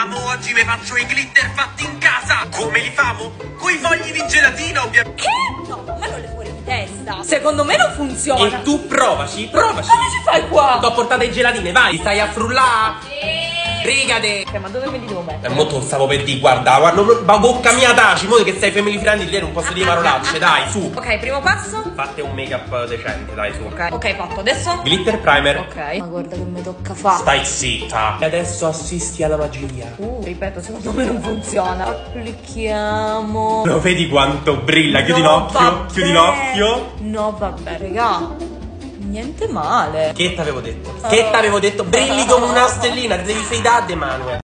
Amo, oggi vi faccio i glitter fatti in casa. Come li famo? Coi fogli di gelatina, ovviamente. Che? No, ma non le fuori di testa. Secondo me non funziona. E tu provaci, provaci. Ma che ci fai qua? T'ho portato le gelatine, vai. Ti stai a frullare? Rigate. Ok, ma dove me li devo mettere? E mo te stavo per dire, guarda, guarda, ma bocca mia taci, mo che sei family friendly, lei non posso dire parolacce, dai, su. Ok, primo passo. Fate un make up decente, dai, su. Ok, ok, fatto. Adesso? Glitter primer. Ok. Ma guarda che mi tocca fare. Stai zitta. E adesso assisti alla magia. Uh, ripeto, secondo me non funziona. Applichiamo. Lo vedi quanto brilla? Chiudi No, l'occhio, chiudi l'occhio. No, vabbè, raga. Niente male. Che t'avevo detto? Che t'avevo detto? Brilli come una stellina, devi fidare, Emanuele.